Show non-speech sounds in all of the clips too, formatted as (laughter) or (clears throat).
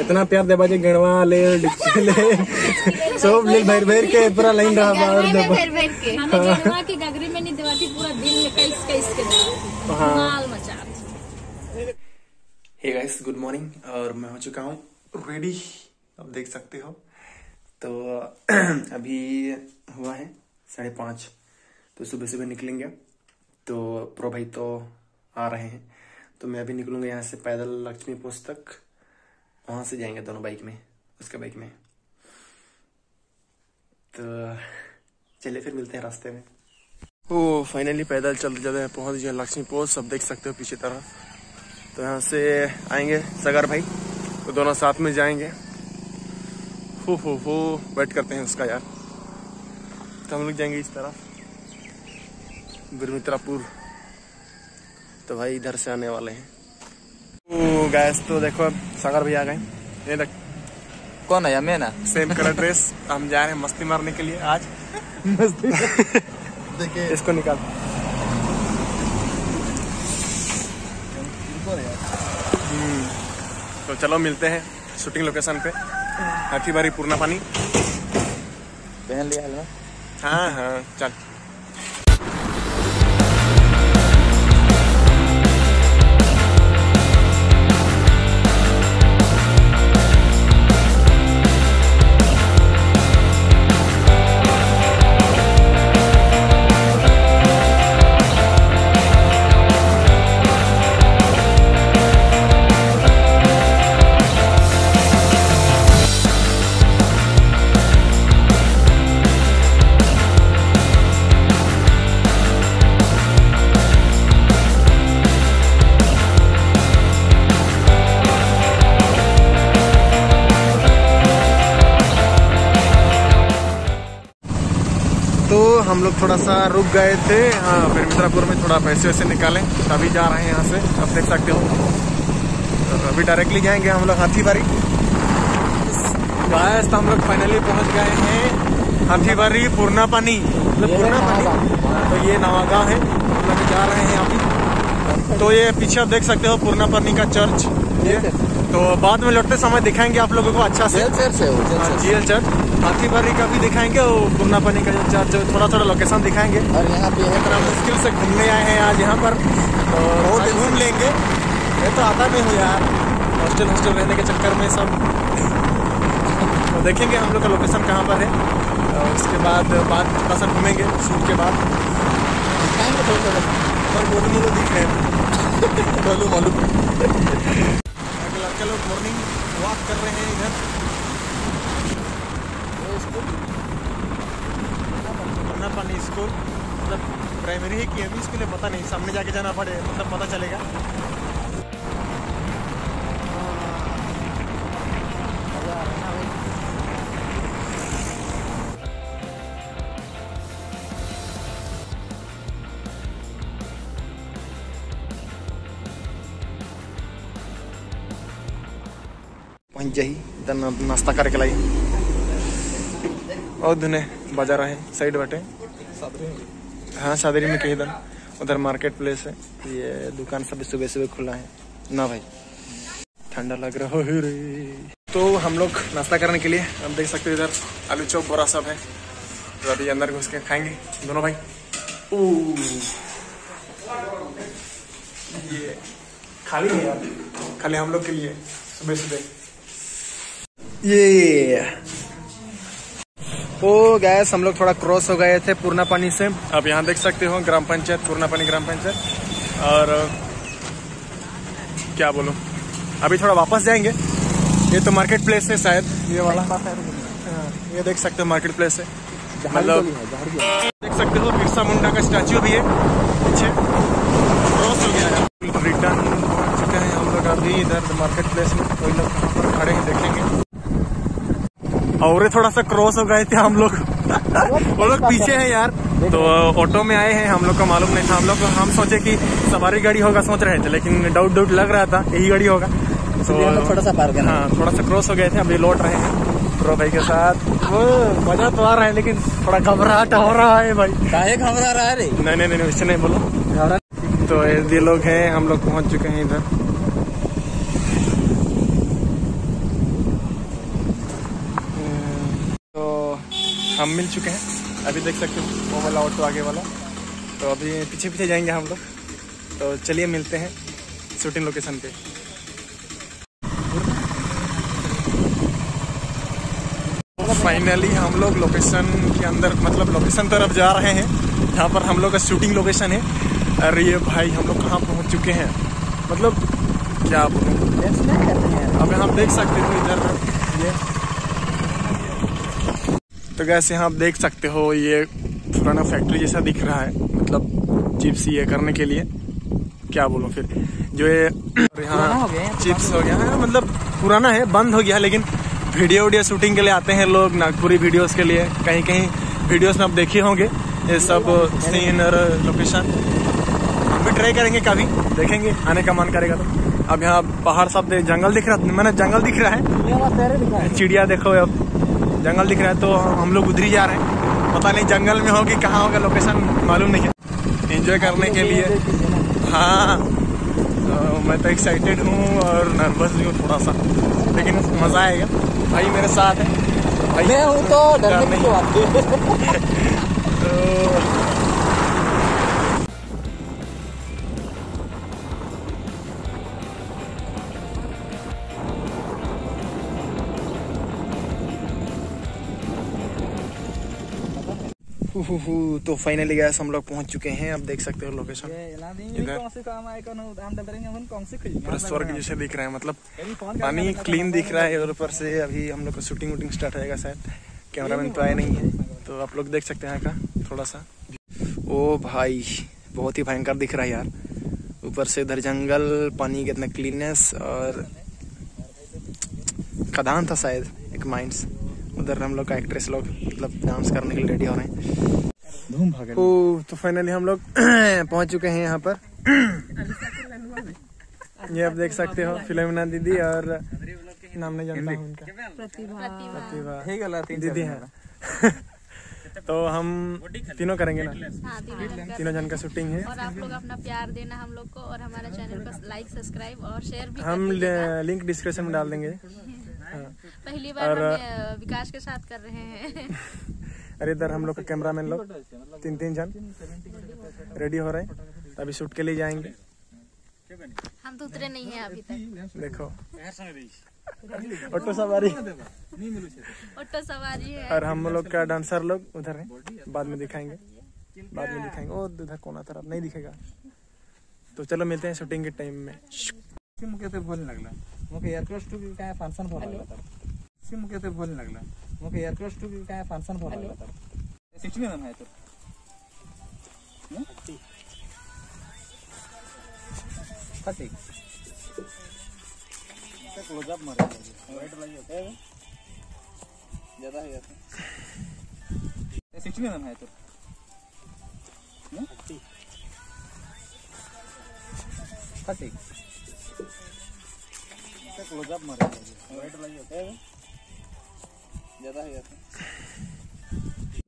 इतना प्यार देबा जे गणवा ले डिक्चे ले। सब ले भर भर के पूरा लाइन रहा बाहर देबा हमें जनवा की। गगरी में नहीं देवाती पूरा दिन में कैस कैस के देवाती। हाँ। माल मचा हे गाइस गुड मॉर्निंग और मैं हो चुका हूँ रेडी अब देख सकते हो। तो (clears throat) अभी हुआ है साढ़े पाँच। तो सुबह सुबह निकलेंगे। तो प्रो भाई तो आ रहे हैं। तो मैं अभी निकलूँगा यहाँ से पैदल लक्ष्मी पोस्ट तक। वहाँ से जाएँगे दोनों बाइक में, उसके बाइक में। तो चलिए फिर मिलते हैं रास्ते में। ओ फाइनली पैदल चलते चलते पहुँच गए लक्ष्मी पोस्ट अब देख सकते हो पीछे तरफ़ तो यहाँ से आएँगे सगर भाई तो दोनों साथ में जाएँगे। हो हो हो वेट करते हैं उसका यार। तो हम लोग जाएँगे इस तरफ़, बिरमित्रापुर। तो भाई इधर से आने वाले हैं। गैस तो देखो सागर भैया आ गए। ये देख कौन है? मैं ना? सेम कलर ड्रेस हम जा रहे हैं मस्ती मारने के लिए आज। मस्ती? देखिए इसको निकाल। हम्म, तो चलो मिलते हैं शूटिंग लोकेशन पे। हाथी बारी पूर्णा पानी। पहन लिया हेलमेट हाँ हाँ चल। लोग थोड़ा सा रुक गए थे। हाँ फिर मित्रापुर में थोड़ा पैसे वैसे निकाले तभी जा रहे हैं यहाँ से। अब देख सकते हो। तो अभी डायरेक्टली जाएँगे हम लोग हाथीबारी। गायस तो हम लोग फाइनली पहुँच गए हैं हाथीबारी पूर्णा पानी मतलब पूर्णा पानी तो ये नवागांव है। हम लोग जा रहे हैं अभी। तो ये पीछे आप देख सकते हो पूर्णा पानी का चर्च ये तो बाद में लौटते समय दिखाएँगे आप लोगों को अच्छा से। जेल चर्च है बारी का भी दिखाएँगे और पूर्णा पानी का जो थोड़ा थोड़ा लोकेशन दिखाएँगे। और यहाँ पे है इतना मुश्किल से घूमने आए हैं आज यहाँ पर। और घूम लेंगे। ये तो आता नहीं हो यार। हॉस्टल हॉस्टल रहने के चक्कर में सब। तो देखेंगे हम लोग का लोकेशन कहाँ पर है। और उसके बाद बाद थोड़ा सा घूमेंगे शूट के बाद। दिखाएँगे थोड़ा थोड़ा और दिख रहे हैं। (laughs) बोलू बोलू। (laughs) लड़के लोग मॉर्निंग वॉक कर रहे हैं इधर। पूर्णा पानी स्कूल मतलब प्राइमरी है कि अभी स्कूल है पता नहीं, सामने जाके जाना पड़े मतलब पता चलेगा। पहुँच जाई नाश्ता करके लाई और धुने बाज़ार है साइड बटे हाँ। सादरी में? कहीं उधर मार्केट प्लेस है। ये दुकान सब सुबह सुबह खुला है। ना भाई। ठंडा लग रहा है रे। तो हम लोग नाश्ता करने के लिए हम देख सकते हो इधर आलू चौक बोरा सब है। तो अभी अंदर घुस के खाएँगे। दोनों भाई। ओ। ये खाली है यार। खाली हम लोग के लिए सुबह सुबह। ये तो गैस हम लोग थोड़ा क्रॉस हो गए थे पूर्णा पानी से। अब यहाँ देख सकते हो ग्राम पंचायत पूर्णा पानी ग्राम पंचायत। और क्या बोलो? अभी थोड़ा वापस जाएँगे। ये तो मार्केट प्लेस है शायद ये वाला। हाँ, ये देख सकते हो मार्केट प्लेस है मतलब देख सकते हो बिरसा मुंडा का स्टैचू भी है पीछे। क्रॉस हो गया है। रिटर्न पहुँच चुके हैं हम लोग अभी इधर मार्केट प्लेस में। कोई लोग कहाँ पर खड़े हैं देखेंगे और थोड़ा सा क्रॉस हो गए थे हम लोग। (laughs) वो लोग पीछे हैं यार। तो ऑटो में आए हैं हम लोग को मालूम नहीं था। हम लोग हम सोचे कि सवारी गाड़ी होगा सोच रहे थे लेकिन डाउट डाउट लग रहा था यही गाड़ी होगा। तो थोड़ा सा पार हाँ थोड़ा सा क्रॉस हो गए थे अभी लौट रहे हैं। प्रो भाई के साथ वो मज़ा तो आ रहा है लेकिन थोड़ा घबराहट हो रहा है भाई। काहे घबरा रहा? है नहीं नहीं नहीं उससे नहीं बोलो। तो ये लोग हैं हम लोग पहुँच चुके हैं इधर। हम मिल चुके हैं। अभी देख सकते हो वो वाला ऑटो आगे वाला। तो अभी पीछे पीछे जाएँगे हम लोग। तो चलिए मिलते हैं शूटिंग लोकेशन पे। फाइनली हम लोग लोकेशन के अंदर मतलब लोकेशन तरफ़ जा रहे हैं। यहाँ पर हम लोग का शूटिंग लोकेशन है। अरे ये भाई हम लोग कहाँ पहुँच चुके हैं? मतलब क्या बोलूँ? अब यहाँ आप देख सकते हो इधर। ये तो गैस यहाँ आप देख सकते हो ये पुराना फैक्ट्री जैसा दिख रहा है मतलब चिप्स ये करने के लिए। क्या बोलूँ फिर? जो ये हो (clears throat) यहाँ चिप्स हो गया। है मतलब पुराना है बंद हो गया है, लेकिन वीडियो वीडियो शूटिंग के लिए आते हैं लोग नागपुरी वीडियोस के लिए। कहीं कहीं वीडियोस में आप देखे होंगे ये सब सीन और लोकेशन हम भी ट्राई करेंगे कभी देखेंगे आने का मन करेगा तो। अब यहाँ पहाड़ सब जंगल दिख रहा मैंने जंगल दिख रहा है। है। चिड़िया देखो अब जंगल दिख रहा है तो हम लोग उधर ही जा रहे हैं। पता नहीं जंगल में होगी कहाँ होगा लोकेशन मालूम नहीं है। एंजॉय करने के लिए। हाँ। तो मैं तो एक्साइटेड हूँ और नर्वस भी हूँ थोड़ा सा। लेकिन मज़ा आएगा। भाई मेरे साथ है। भाई मैं हूँ तो डर नहीं। की तो (laughs) तो फाइनली गैस हम लोग पहुँच चुके हैं अब देख सकते हो लोकेशन इधर। पूरा स्वर्ग जैसे दिख रहा है मतलब पानी क्लीन दिख रहा है और ऊपर से अभी हम लोग का शूटिंग वूटिंग स्टार्ट होएगा शायद। कैमरामैन तो आए नहीं है तो आप लोग देख सकते हैं यहाँ का थोड़ा सा। ओ भाई बहुत ही भयंकर दिख रहा है यार। ऊपर से इधर जंगल पानी कितना क्लीननेस और खदान था शायद एक माइंड्स उधर हम लोग का एक्ट्रेस लोग मतलब डांस करने के लिए रेडी हो रहे हैं। धूम भाग ओ तो फाइनली हम लोग (clears throat) पहुँच चुके हैं यहाँ पर। (clears throat) ये आप देख सकते हो फिलोमिना दीदी और नाम नहीं जानता हूँ उनका। प्रतिभा। हे तीन दीदी है। (laughs) तो हम तीनों करेंगे ना? हाँ तीनों जन का तीनों जन का शूटिंग है। और आप लोग अपना प्यार देना हम लोग को और हमारे चैनल को लाइक सब्सक्राइब और शेयर भी हम लिंक डिस्क्रिप्शन में डाल देंगे। पहली बार और- विकास के साथ कर रहे हैं। (laughs) अरे इधर हम लोग का कैमरा मैन लोग तीन तीन जन रेडी हो रहे हैं? अभी शूट के लिए जाएँगे। हम तो उतरे नहीं है अभी तक। देखो। (laughs) ऑटो सवारी। ऑटो सवारी है। और हम लोग का डांसर लोग उधर है। बाद में दिखाएँगे। बाद में दिखाएँगे। ओ उधर कोना तरफ़ नहीं दिखेगा। तो चलो मिलते हैं शूटिंग के टाइम में। मुके ते भल लागला मुके एयरक्राफ्ट टू काय फ़ंक्शन भल लागला तर सी मुके ते भल लागला। मुके एयरक्राफ्ट टू काय फ़ंक्शन भल लागला सिक्स्टी में है तो। कटी क्लोजअप मारे। वाइट लगी है। ज़्यादा है सिक्स्टी में है तो। कटी क्लोजअप मारे। वाइट लगी ज़्यादा है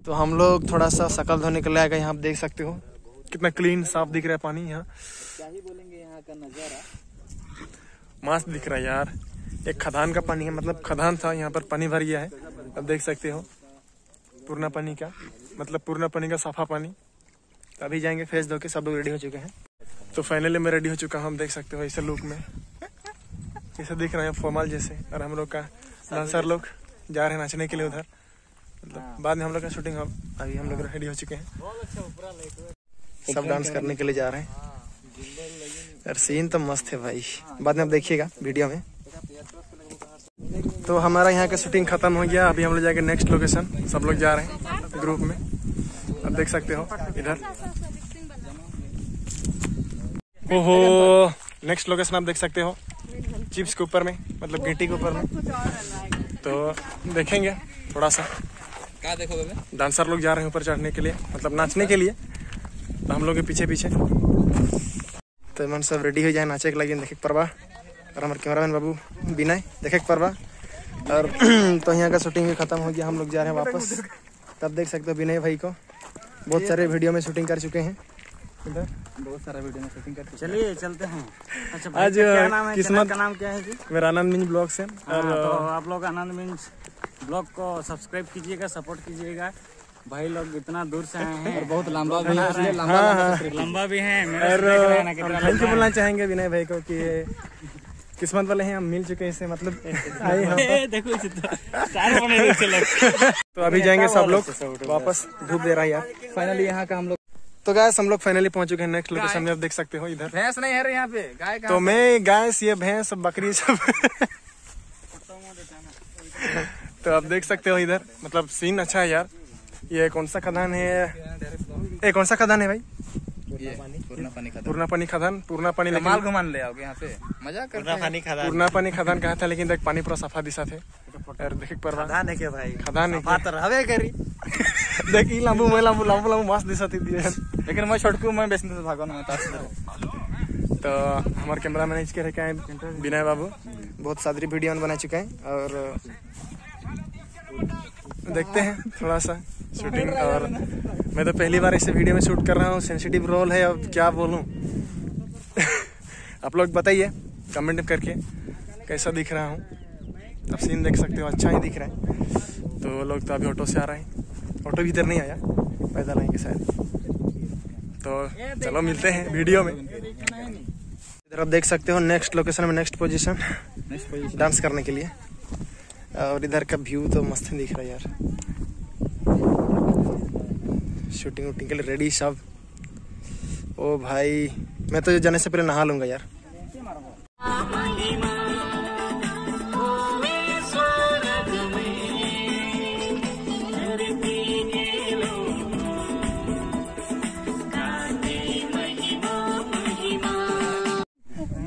तो हम लोग थोड़ा सा शकल धोने के लिए आएगा यहाँ आप देख सकते हो। कितना क्लीन साफ़ दिख रहा है पानी यहाँ। क्या ही बोलेंगे यहाँ का नज़ारा। मस्त दिख रहा है यार। एक खदान का पानी है मतलब खदान था यहाँ पर पानी भर गया है। अब देख सकते हो पूर्णा पानी का मतलब पूर्णा पानी का साफा पानी। तो अभी जाएँगे फेस धो के सब लोग रेडी हो चुके हैं। तो फाइनली मैं रेडी हो चुका हूँ हम देख सकते हो ऐसे लुक में। ऐसे दिख रहे हैं फॉर्मल जैसे और हम लोग का डांसर लोग जा रहे हैं नाचने के लिए उधर। मतलब बाद में हम लोग का शूटिंग अब अभी हम लोग रेडी हो चुके हैं। सब डांस करने के लिए जा रहे हैं। यार सीन तो मस्त है भाई। बाद में आप देखिएगा वीडियो में। तो हमारा यहाँ का शूटिंग खत्म हो गया। अभी हम लोग जाएँगे नेक्स्ट लोकेशन सब लोग जा रहे हैं ग्रुप में। अब देख सकते हो इधर। ओहो नेक्स्ट लोकेशन आप देख सकते हो। चिप्स के ऊपर में मतलब गिट्टी के ऊपर में। तो देखेंगे थोड़ा सा। क्या देखो डांसर लोग जा रहे हैं ऊपर चढ़ने के लिए मतलब नाचने के लिए। तो हम लोग के पीछे पीछे तो मन सब रेडी हो जाए नाचे के लगे। देखे परवा और हमारे कैमरामैन बाबू विनय देखे परवा। और (clears throat) तो यहाँ का शूटिंग भी खत्म हो गया हम लोग जा रहे हैं वापस। तब देख सकते हो विनय भाई को। बहुत सारे वीडियो में शूटिंग कर चुके हैं। इधर बहुत सारा वीडियो में शूटिंग करते चलिए चलते हैं। अच्छा आज क्या नाम है? किस्मत- का नाम क्या है जी? मेरा आनंद मिनी ब्लॉग से हाँ, और तो आप लोग आनंद मीन्स ब्लॉग को सब्सक्राइब कीजिएगा सपोर्ट कीजिएगा। भाई लोग इतना दूर से आए हैं। बहुत लंबा भी है। लंबा हाँ। हाँ लंबा भी है और थैंक यू बोलना चाहेंगे विनय भाई को कि किस्मत वाले हैं हम मिल चुके हैं इससे मतलब आए हम। (laughs) देखो इसे तो (laughs) तो अभी जाएँगे सब लोग वापस धूप दे रहा है यार। फाइनली यहाँ का हम लोग तो गैस हम लोग फाइनली पहुँच चुके हैं नेक्स्ट लोकेशन में आप देख सकते हो इधर। भैंस नहीं है रे यहाँ पे। गाय तो मैं गैस ये भैंस बकरी सब। तो आप देख सकते हो इधर मतलब सीन अच्छा है यार। ये कौन सा खदान है? ये कौन सा खदान है भाई? पूर्णा पानी पूर्णा पानी खदान पूर्णा पानी माल घुमान ले आओगे यहाँ पे मज़ा करते हैं। पूर्णा पानी खदान कहा था लेकिन देख पानी पूरा सफ़ा दिशा थे खदान है क्या भाई। खदान है बात रहवे करी। (laughs) देख ई लांबू मैं लांबू लांबू लांबू मस्त दिशा थी। दिए लेकिन मैं छोटकू मैं बेचने से भागो ना ताश तो हमारे कैमरा मैनेज के रखे हैं विनय बाबू। बहुत सादरी वीडियो बना चुके हैं और देखते हैं थोड़ा सा शूटिंग और मैं तो पहली बार ऐसे वीडियो में शूट कर रहा हूँ सेंसिटिव रोल है अब क्या बोलूँ? (laughs) आप लोग बताइए कमेंट करके कैसा दिख रहा हूँ? अब सीन देख सकते हो अच्छा ही दिख रहा है। तो लोग तो अभी ऑटो से आ रहे हैं। ऑटो भी इधर नहीं आया पैदल आएँगे शायद। तो चलो मिलते हैं वीडियो में। इधर आप देख सकते हो नेक्स्ट लोकेशन में नेक्स्ट पोजीशन डांस करने के लिए। और इधर का व्यू तो मस्त ही दिख रहा है यार। शूटिंग वूटिंग के लिए रेडी सब। ओ भाई मैं तो जाने से पहले नहा लूँगा यार।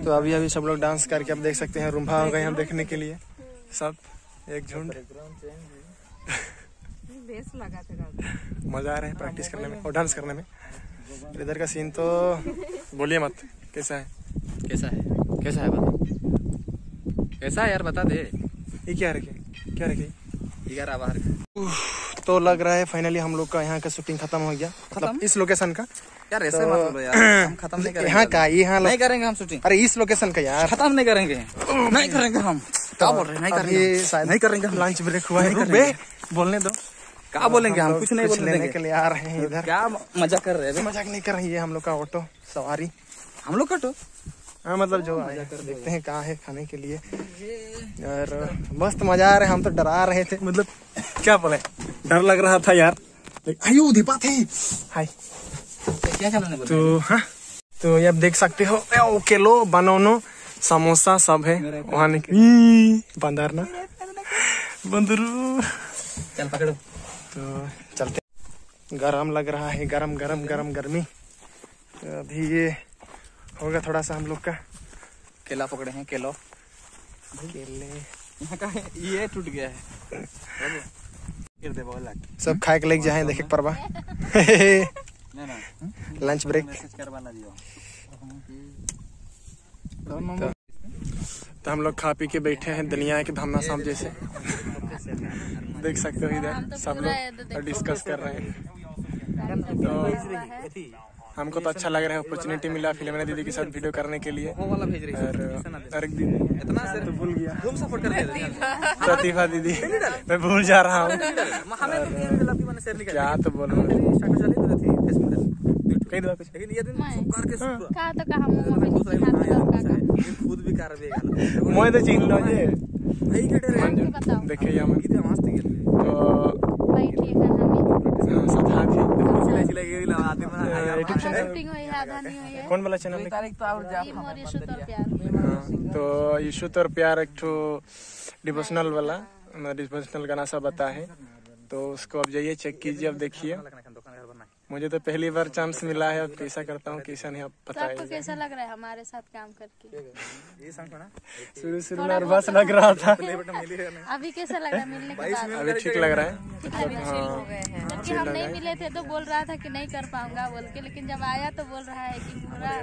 तो अभी अभी सब लोग डांस करके आप देख सकते हैं रुम्भा हो गए हम देखने के लिए। सब एक झुंड। मज़ा आ रहा है प्रैक्टिस करने में और डांस करने में। इधर का सीन तो बोलिए मत कैसा है? कैसा है? कैसा है बता? कैसा है यार बता दे। ये क्या रखे? क्या रखे? ग्यारह बाहर? तो लग रहा है फाइनली हम लोग का यहाँ का शूटिंग खत्म हो गया। मतलब इस लोकेशन का। यार ऐसे तो- मत बोलो यार (clears throat) हम खत्म नहीं करेंगे यहाँ का यहाँ नहीं करेंगे हम शूटिंग अरे इस लोकेशन का यार। खत्म नहीं करेंगे। नहीं करेंगे हम। क्या बोल रहे हैं? नहीं करेंगे नहीं करेंगे हम। लंच ब्रेक हुआ है। बोलने दो। क्या बोलेंगे हम? कुछ नहीं बोलने लेने के लिए आ रहे हैं इधर। क्या मज़ा कर रहे हैं मज़ाक नहीं कर रही है हम लोग का ऑटो सवारी। हम लोग कटो हाँ मतलब जो आए देखते हैं कहाँ है खाने के लिए। और मस्त मज़ा आ रहा है हम तो डरा रहे थे। मतलब क्या बोले? डर लग रहा था यार। आयु दीपा थे। हाय तो हाँ? तो ये आप देख सकते हो। ओ केलो बनोनो समोसा सब है। वहाँ बंदर ना। बंदरू। चल पकड़ो। तो चलते गरम लग रहा है। गरम गरम गरम गर्मी। तो अभी ये होगा थोड़ा सा हम लोग का। केला पकड़े हैं केलो। केले। यहाँ का ये टूट गया है। सब खाए के लेके जाए देखे ना (laughs) लंच ब्रेक मैसेज करवाना दियो तो हम लोग खा पी के बैठे हैं दुनिया के धमना शाम जैसे देख सकते हो इधर सब लोग डिस्कस कर रहे हैं। तो हमको तो अच्छा लग रहा है अपॉर्चुनिटी मिला फ़िल्म दीदी के साथ वीडियो करने के लिए। वो वाला भेज रही और और एक दिन इतना तो भूल गया। तुम सपोर्ट कर रहे थे प्रतिभा दीदी मैं भूल जा रहा हूँ। तो क्या तो बोलूँ? चली तो कुछ लेकिन ये दिन तो में खुद भी कर (laughs) तो चिन्ह लो जे। भाई के डेरे बताओ। देखिए यहाँ में इधर मस्त गेल तो बैठिए खाना में हाँ, साथ ही। यूट्यूब चैनल है। है कौन वाला चैनल है? तारीख तो और जा मोर यशु तो प्यार। हाँ, तो यशु और प्यार एक ठो डिवोशनल वाला डिवोशनल गाना सब बता है। तो उसको अब जाइए चेक कीजिए अब देखिए। घर बनना मुझे तो पहली बार चांस मिला है अब कैसा करता हूँ कैसा नहीं आप तो आपको कैसा लग रहा है हमारे साथ काम करके? ये संग ना शुरू शुरू में नर्वस लग रहा था। अभी कैसा लग रहा है? मिलने के बाद। अभी ठीक लग रहा है? अभी चिल हो गए हैं। जबकि हम नहीं मिले थे तो बोल रहा था कि नहीं कर पाऊँगा बोल के लेकिन जब आया तो बोल रहा है कि पूरा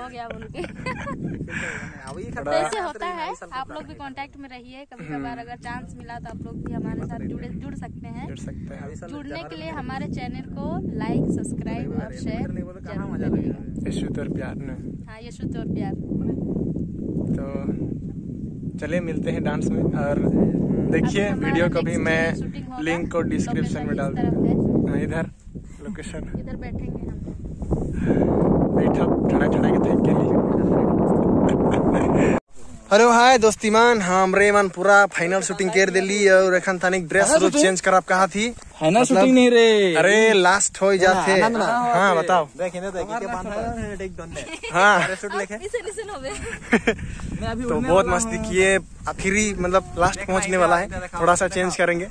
हो गया बोल के। (laughs) अब ये तो ऐसे होता है आप लोग भी कांटेक्ट में रहिए कभी कभार अगर चांस मिला तो आप लोग भी हमारे साथ जुड़े जुड़ सकते हैं। जुड़ सकते हैं। जुड़ने के लिए हमारे चैनल को लाइक सब्सक्राइब और शेयर ज़रूर करिएगा यशु और प्यार ने। हाँ यशु तो और प्यार। तो चलिए मिलते हैं डांस में। और देखिए वीडियो को भी मैं लिंक को डिस्क्रिप्शन में डाल दूँगा। हाँ, इधर लोकेशन इधर बैठेंगे हम। बैठा ठंडा ठंडा के देख के लिए हेलो हाय दोस्तीमान हमरे मन पूरा फाइनल शूटिंग कर दिली और एखन तनिक ड्रेस रूप चेंज करब कहा थी? फाइनल मतलब- शूटिंग नहीं रे। अरे लास्ट हो जाते। हाँ बताओ। देख देख के बांधा एक दन दे हाँ (laughs) शूट लेके। लिसन लिसन होवे मैं अभी तो बहुत मस्ती हूँ। किए। आखिरी मतलब लास्ट पहुँचने वाला है। थोड़ा सा चेंज करेंगे।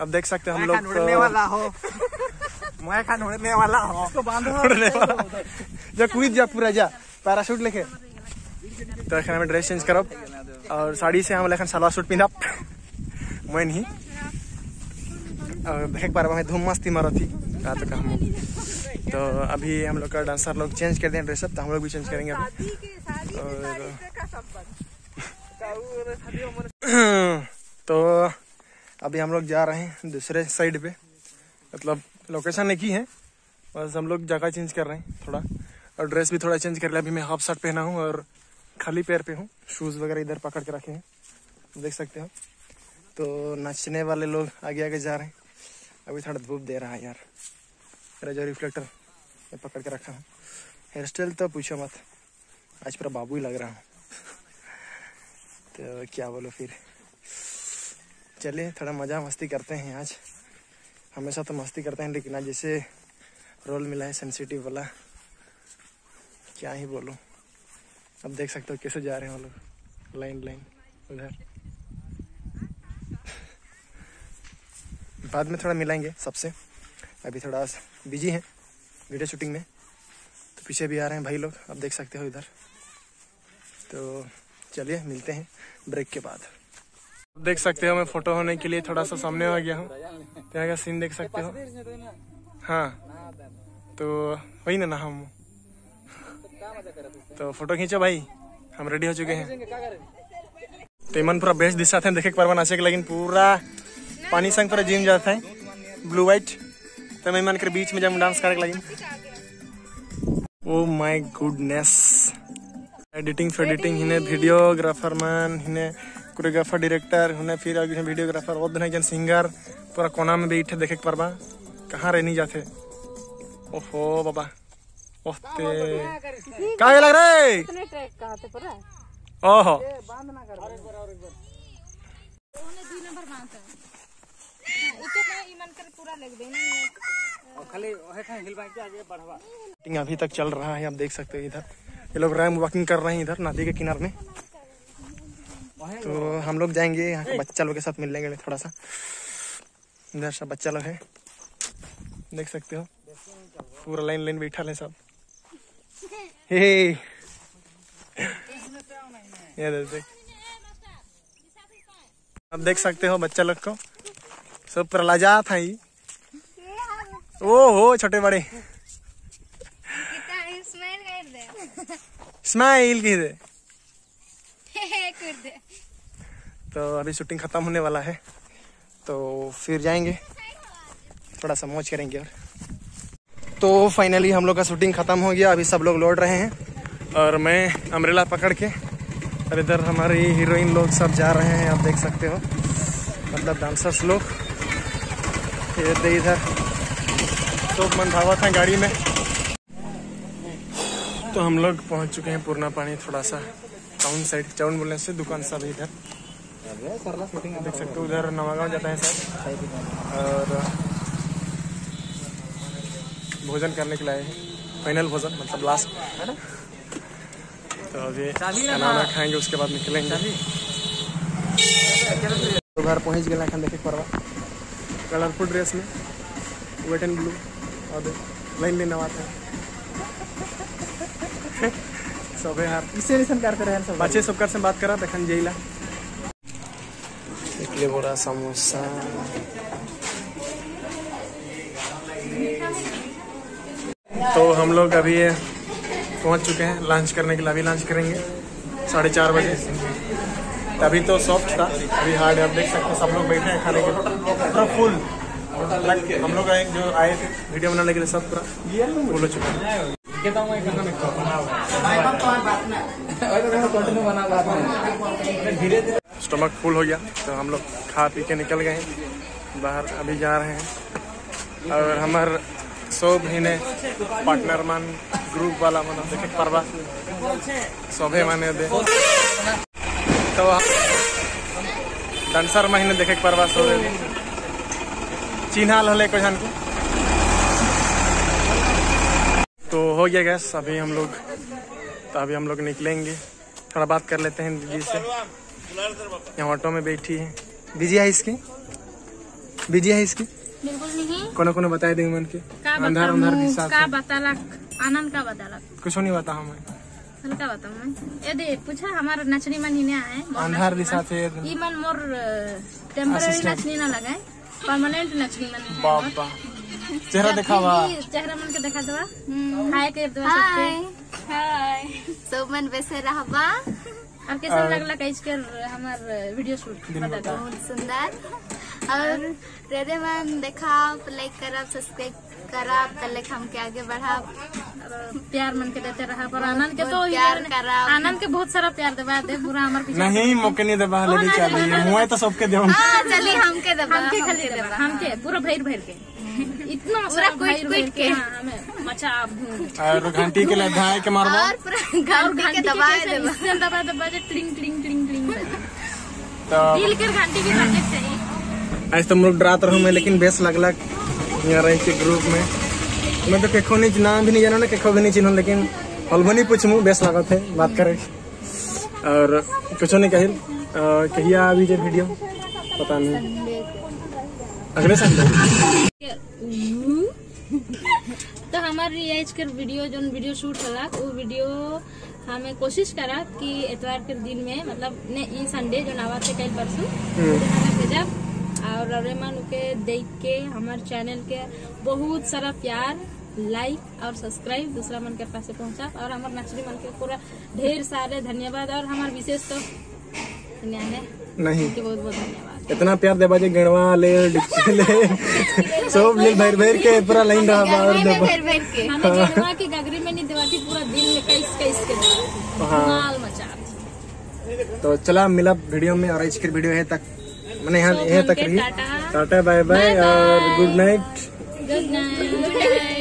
अब देख सकते हम लोग उड़ने तो- वाला हो। मैं खान उड़ने वाला हो। उसको बांधो उड़ने वाला। (laughs) जा कूद जा पूरा जा। पैराशूट लेके। तो एखन हमें ड्रेस चेंज करब। और साड़ी से हम लेखन सलवार सूट पिंधब मैं नहीं और देख पा रहे धूम मस्ती मारा थी रात का हम तो अभी हम लोग का डांसर लोग चेंज कर दें ड्रेस अब तो हम लोग भी चेंज करेंगे अभी। और तो अभी हम लोग जा रहे हैं दूसरे साइड पे। मतलब लोकेशन एक ही है। बस हम लोग जगह चेंज कर रहे हैं थोड़ा। और ड्रेस भी थोड़ा चेंज कर लिया। अभी मैं हाफ़ शर्ट पहना हूँ और खाली पैर पे हूँ। शूज़ वगैरह इधर पकड़ के रखे हैं। देख सकते हो। तो नाचने वाले लोग आगे आगे जा रहे हैं। अभी थोड़ा धूप दे रहा है यार। मेरा जो रिफ्लेक्टर पकड़ के रखा हूँ। हेयर स्टाइल तो पूछो मत। आज पूरा बाबू ही लग रहा हूँ। तो क्या बोलो फिर। चलिए, थोड़ा मज़ा मस्ती करते हैं आज। हमेशा तो मस्ती करते हैं, लेकिन आज जैसे रोल मिला है सेंसिटिव वाला। क्या ही बोलूँ। अब देख सकते हो कैसे जा रहे हैं वो लोग। लाइन लाइन, उधर। बाद में थोड़ा मिलाएँगे सबसे। अभी थोड़ा बिज़ी हैं वीडियो शूटिंग में। तो पीछे भी आ रहे हैं भाई लोग, अब देख सकते हो इधर। तो चलिए, मिलते हैं ब्रेक के बाद। देख सकते हो मैं फ़ोटो होने के लिए थोड़ा सा सामने आ गया हूँ। सीन देख सकते हो। हाँ। तो वही ना ना हम। तो फ़ोटो खींचो भाई। हम रेडी हो चुके हैं। तेमन पूरा बेस्ट दिशा थे देखे परवा नाचे के लेकिन पूरा पानी संग पूरा जिम जाता है। ब्लू व्हाइट तो मैं मन के बीच में जब डांस करे लगी। ओ माय गुडनेस एडिटिंग फेडिटिंग हिने वीडियोग्राफर मैन हिने कोरियोग्राफर डायरेक्टर हुने फिर आगे वीडियोग्राफर और दिन जन सिंगर पूरा कोना में बैठे देखे के परबा कहाँ रहनी जाते? ओहो, बाबा। ओहते का लग रे कितने ट्रैक कहा थे पूरा ओहो। उन्हें दो नंबर माँगता है। इके में ईमान कर पूरा लग देना खाली वही ठान हिल बाकी आगे बढ़वा। शूटिंग अभी तक चल रहा है आप देख सकते हो इधर। ये लोग रैम वॉकिंग कर रहे हैं इधर नदी के किनारे में। तो हम लोग जाएँगे यहाँ के बच्चा लोग के साथ मिल लेंगे थोड़ा सा। इधर सब बच्चा लोग है। देख सकते हो। पूरा लाइन लाइन बैठा है सब। हे ये देख अब देख सकते हो बच्चा लोग को। सब प्रलाजा था ही (laughs) ओ हो छोटे बड़े। स्माइल स्माइल की दे। (laughs) कर दे। तो अभी शूटिंग खत्म होने वाला है। तो फिर जाएँगे। थोड़ा सा मौज करेंगे और। तो फाइनली हम लोग का शूटिंग खत्म हो गया। अभी सब लोग लौट रहे हैं। और मैं अमरेला पकड़ के और इधर हमारी हीरोइन लोग सब जा रहे हैं, आप देख सकते हो। मतलब डांसर्स लोग। दे इधर। तो मन धावा था गाड़ी में। तो हम लोग पहुँच चुके हैं पूर्णा पानी थोड़ा सा। टाउन साइड टाउन बोलने से दुकान सब इधर। देख सकते हो, उधर नवागांव जाता है सर। और भोजन करने के लिए आए हैं। फाइनल भोजन मतलब लास्ट है ना? तो अभी खाना खाएँगे उसके बाद निकलेंगे। तो घर पहुँच गए एखन देखे परवा कलरफुल ड्रेस में वेट एंड ब्लू और लाइन लेना आता (laughs) है। सब यार। इससे लिसन करते रहे सब। बच्चे सब कर से बात करा देखन जइला एक बोरा समोसा। तो हम लोग अभी पहुँच चुके हैं। लंच करने के लिए अभी लंच करेंगे। साढ़े चार बजे। अभी तो सॉफ्ट था। अभी हार्ड है। आप देख सकते हैं, सब लोग बैठे हैं खाने के पूरा फुल हम लोग आए जो आए थे वीडियो बनाने के लिए सब पूरा फुल हो चुका है। स्टमक फुल हो गया। तो हम लोग खा पी के निकल गए बाहर अभी जा रहे हैं। और हमार सब हिने पार्टनर मान ग्रुप वाला मन देखे परवा सभे माने दे तो डांसर महीने देखे के परवा सभे चिन्हाल हले को को तो हो गया गैस अभी हम लोग तो अभी हम लोग निकलेंगे थोड़ा बात कर लेते हैं दीदी से यहाँ ऑटो में बैठी है बिज़ी है इसकी बिज़ी है इसकी बिल्कुल नहीं कोनो कोनो बताए देंगे मन के का अंधार अंधार का बतालक आनंद का बतालक कुछ नहीं बता हमें हल्का बताऊँ मैं ए दे पूछा हमारा नचनी मन हिने आए अंधार दिशा। थे ई मन मोर टेम्पररी नचनी ना लगाए परमानेंट नचनी मन बापा चेहरा देखा हुआ चेहरा मन के देखा दवा। हाय कर दवा सबके। हाय सब मन वैसे रहबा। और कैसा लगला कैस कर हमार वीडियो शूट बता दो। बहुत सुंदर। और रेडे मन देखाब लाइक करब सब्सक्राइब तले हम के आगे और प्यार मन के देते रहा। पर आनंद के तो आनंद के बहुत सारा प्यार देवा दे पूरा हमार पीछे। नहीं मौके नहीं दबा मुँह तो सबके दे हाँ चलिए हमके देबा हमके खाली देवा हमके पूरा भैर भैर के। (laughs) इतना पूरा के। के। हाँ, हमें मचा और घंटी के के मारबो। और पूरा घंटी के के देबा दबा। दबा ट्रिंग ट्रिंग ट्रिंग ट्रिंग तो दिल के घंटी की चाहिए। आज तो हम लोग डरात रहो में लेकिन बेस लगलक। यहाँ रही के ग्रुप में। मैं तो केखो नहीं नाम भी नहीं जानो ना केखो भी नहीं चिन्हो लेकिन हलबनी पूछमू बेस लागत है बात करे। और कुछ नहीं कहिल कहिया अभी जे वीडियो पता नहीं। अगले संडे (laughs) तो हमारी एज के वीडियो जो वीडियो शूट होला वो वीडियो हमें कोशिश करा कि एतवार के दिन में मतलब ने ई संडे जो नवा थे कल परसों हमें भेजब और रेमान के देख के हमारे चैनल के बहुत सारा प्यार लाइक और सब्सक्राइब दूसरा मन के पास से पहुँचा। और हमारे नचरी मन के पूरा ढेर सारे धन्यवाद और हमारे विशेष तो नहीं। बहुत बहुत धन्यवाद। इतना प्यार देबा जे गणवा ले ले सब ले भर भर के पूरा लाइन रहा और देबा बैठ के। हमें गणवा की गगरी में नहीं देवाती पूरा दिल में कैस कैस के देवाती। हाँ। माल मचा तो चला मिला वीडियो में और आज के वीडियो है तक। मैंने यहाँ यहाँ तक रही। टाटा। बाय बाय और गुड नाइट। Good night